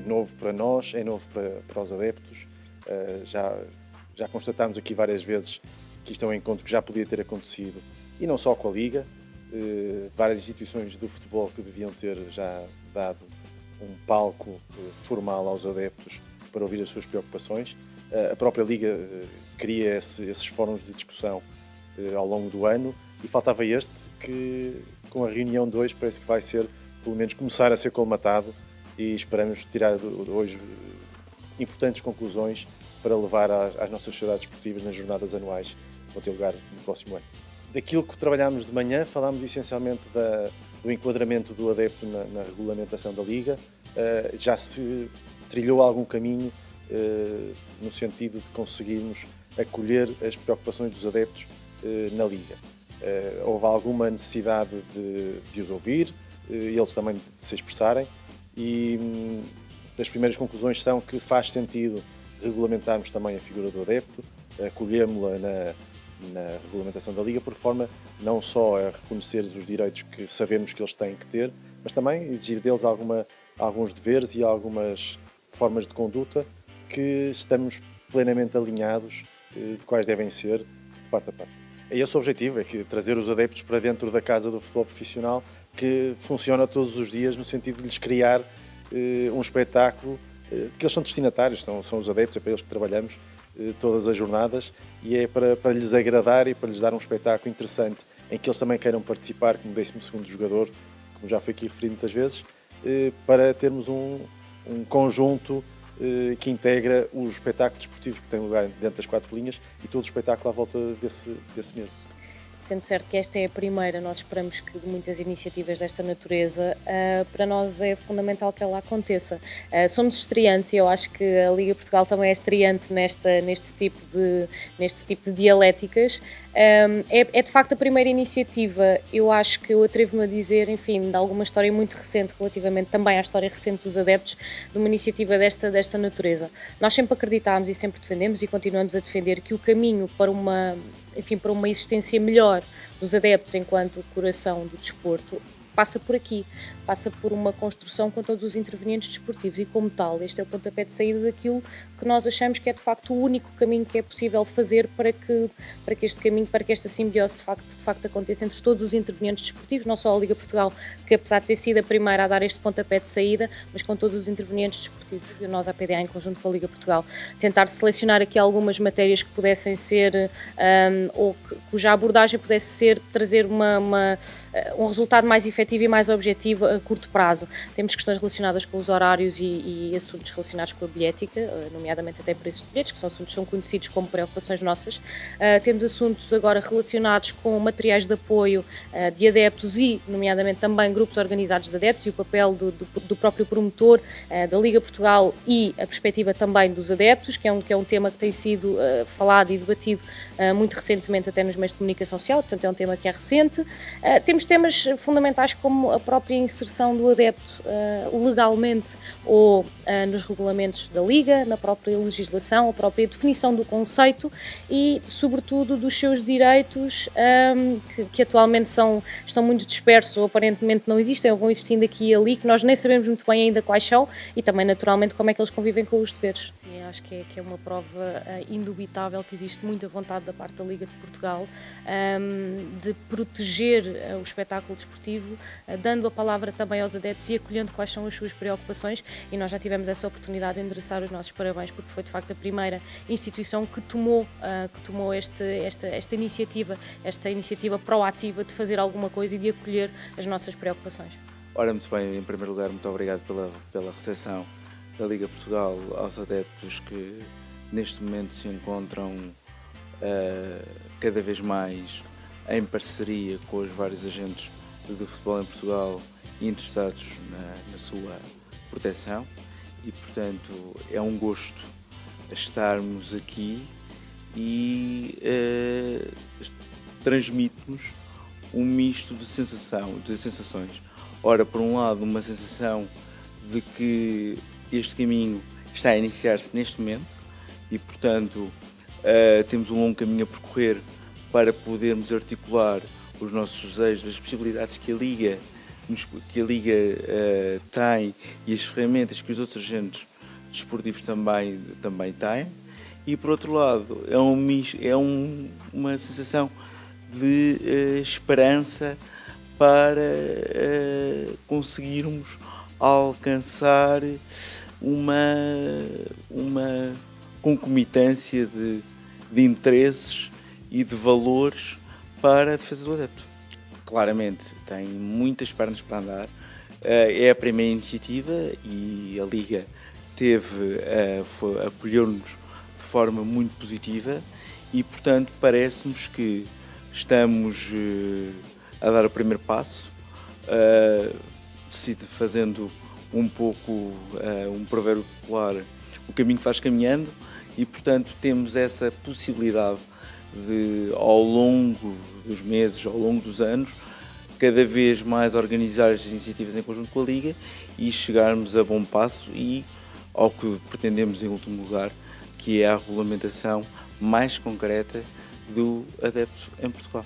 é novo para nós, é novo para, para os adeptos. Uh, já, já constatámos aqui várias vezes que isto é um encontro que já podia ter acontecido, e não só com a Liga, uh, várias instituições do futebol que deviam ter já dado um palco uh, formal aos adeptos para ouvir as suas preocupações. a própria Liga cria esse, esses fóruns de discussão ao longo do ano e faltava este que, com a reunião de hoje, parece que vai ser, pelo menos, começar a ser colmatado e esperamos tirar hoje importantes conclusões para levar às, às nossas sociedades esportivas nas jornadas anuais que vão ter lugar no próximo ano. Daquilo que trabalhámos de manhã, falámos essencialmente da, do enquadramento do adepto na, na regulamentação da Liga. Uh, já se trilhou algum caminho uh, no sentido de conseguirmos acolher as preocupações dos adeptos uh, na Liga. houve alguma necessidade de, de os ouvir, eles também de se expressarem, e hum, as primeiras conclusões são que faz sentido regulamentarmos também a figura do adepto, acolhemos-la na, na regulamentação da Liga, por forma não só a reconhecer os direitos que sabemos que eles têm que ter, mas também exigir deles alguma, alguns deveres e algumas formas de conduta que estamos plenamente alinhados eh, de quais devem ser de parte a parte. É esse o objetivo, é que trazer os adeptos para dentro da casa do futebol profissional que funciona todos os dias no sentido de lhes criar eh, um espetáculo eh, que eles são destinatários, são, são os adeptos, é para eles que trabalhamos eh, todas as jornadas e é para, para lhes agradar e para lhes dar um espetáculo interessante em que eles também queiram participar como 12 jogador, como já foi aqui referido muitas vezes, para termos um, um conjunto que integra o espetáculo desportivo que tem lugar dentro das quatro linhas e todo o espetáculo à volta desse, desse mesmo sendo certo que esta é a primeira, nós esperamos que muitas iniciativas desta natureza, uh, para nós é fundamental que ela aconteça. Uh, somos estreantes e eu acho que a Liga Portugal também é estreante nesta, neste, tipo de, neste tipo de dialéticas. Um, é, é, de facto a primeira iniciativa, eu acho que eu atrevo-me a dizer, enfim, de alguma história muito recente, relativamente também à história recente dos adeptos, de uma iniciativa desta, desta natureza. Nós sempre acreditámos e sempre defendemos e continuamos a defender que o caminho para uma, enfim, para uma existência melhor dos adeptos enquanto coração do desporto passa por aqui passa por uma construção com todos os intervenientes desportivos e, como tal, este é o pontapé de saída daquilo que nós achamos que é de facto o único caminho que é possível fazer para que, para que este caminho, para que esta simbiose de facto, de facto aconteça entre todos os intervenientes desportivos, não só a Liga Portugal, que apesar de ter sido a primeira a dar este pontapé de saída, mas com todos os intervenientes desportivos. E nós, a PDA, em conjunto com a Liga Portugal, tentar selecionar aqui algumas matérias que pudessem ser, um, ou que, cuja abordagem pudesse ser trazer uma, uma, um resultado mais efetivo e mais objetivo curto prazo. Temos questões relacionadas com os horários e, e assuntos relacionados com a bilhética, eh, nomeadamente até preços de bilhetes, que são assuntos que são conhecidos como preocupações nossas. Uh, temos assuntos agora relacionados com materiais de apoio uh, de adeptos e, nomeadamente, também grupos organizados de adeptos e o papel do, do, do próprio promotor uh, da Liga Portugal e a perspectiva também dos adeptos, que é um, que é um tema que tem sido falado e debatido muito recentemente até nos meios de comunicação social, portanto é um tema que é recente. temos temas fundamentais como a própria inserção inserção do adepto uh, legalmente ou uh, nos regulamentos da Liga, na própria legislação, a própria definição do conceito e, sobretudo, dos seus direitos um, ehm, que, que, atualmente são, estão muito dispersos ou aparentemente não existem ou vão existindo aqui e ali, que nós nem sabemos muito bem ainda quais são e também, naturalmente, como é que eles convivem com os deveres. Sim, acho que é, que é uma prova uh, indubitável que existe muita vontade da parte da Liga de Portugal um, de proteger o espetáculo desportivo, dando a palavra também aos adeptos e acolhendo quais são as suas preocupações e nós já tivemos essa oportunidade de endereçar os nossos parabéns porque foi de facto a primeira instituição que tomou, uh, que tomou este, esta, esta iniciativa, esta iniciativa proativa de fazer alguma coisa e de acolher as nossas preocupações. Ora, muito bem, em primeiro lugar, muito obrigado pela, pela recepção da Liga Portugal aos adeptos que neste momento se encontram uh, cada vez mais em parceria com os vários agentes do futebol em Portugal interessados na, na sua proteção e, portanto, é um gosto estarmos aqui e uh, transmite-nos um misto de sensação, de sensações. Ora, por um lado, uma sensação de que este caminho está a iniciar-se neste momento e, portanto, uh, temos um longo caminho a percorrer para podermos articular os nossos desejos, as possibilidades que a Liga que a Liga uh, tem e as ferramentas que os outros agentes desportivos também, também têm. E por outro lado, é, um, é um, uma sensação de uh, esperança para uh, conseguirmos alcançar uma, uma concomitância de, de interesses e de valores para a defesa do adepto. Claramente, tem muitas pernas para andar. Eh, é a primeira iniciativa e a Liga teve, eh, acolheu-nos de forma muito positiva e, portanto, parece-nos que estamos eh, a dar o primeiro passo, fazendo um pouco um provérbio popular, o caminho faz caminhando e, portanto, temos essa possibilidade de, ao longo dos meses, ao longo dos anos, cada vez mais organizar as iniciativas em conjunto com a Liga e chegarmos a bom passo e ao que pretendemos em último lugar, que é a regulamentação mais concreta do adepto em Portugal.